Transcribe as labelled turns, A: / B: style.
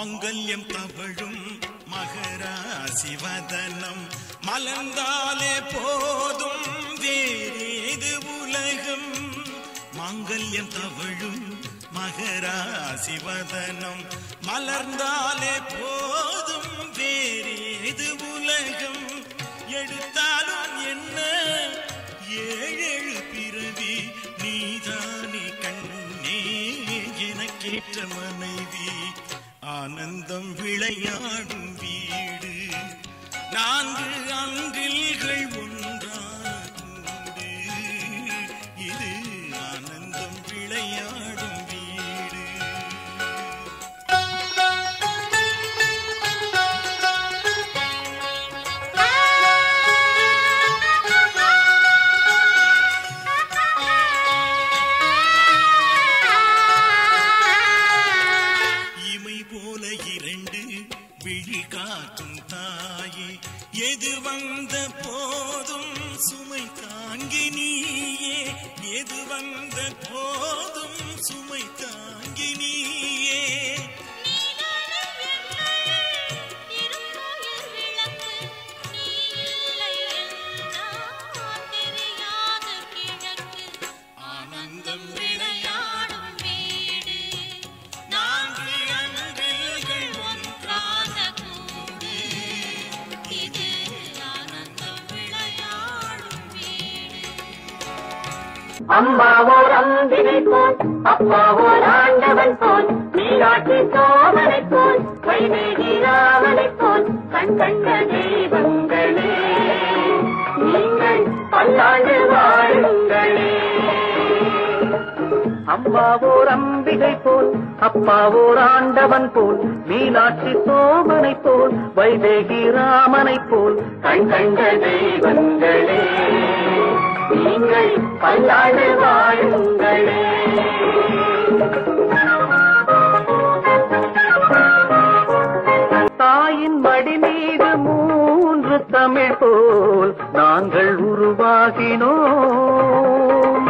A: மாங்கல்யம் தவழும் மகராசிவதனம் மலர்ந்தாலே போதும் வேறேது உலகம். மாங்கல்யம் தவழும் மகராசிவதனம் மலர்ந்தாலே போதும் வேறேது உலகம். எடுத்தாலும் என்ன? ஏழேழு பிறவி நீதானே கண்ணே எனக்கேற்ற மனைவி. ஆனந்தம் விளையாடும் வீடு. நான்கு காக்கும் தாயே எது வந்த போதும் சுமை தாங்கி நீயே. எது வந்த போதும் சுமை
B: அம்மாவோர் அம்பினை போல் அப்பாவோர் ஆண்டவன் போல் நீராட்டி சோமனை போல் கைவேகி ராமனை போல் கண் கண்ட தெய்வங்களே. நீங்கள் பல்லாண்டு வாழுங்களே.
C: அம்மாவோர் அம்பிகை போல் அப்பாவோர் ஆண்டவன் போல் மீனாட்சி சோமனை போல் வைவேகி ராமனை போல்
B: கண் கண்ட தெய்வங்களே. பல்லாண்டு வாழுங்களே.
C: தாயின் மடி மீது மூன்று தமிழ் போல் நாங்கள் உருவாகினோம்.